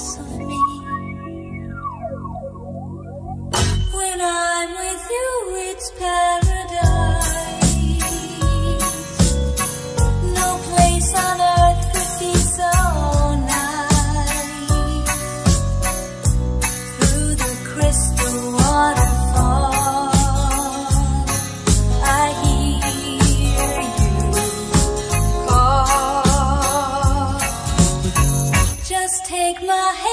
When I'm with you, it's paradise. my head.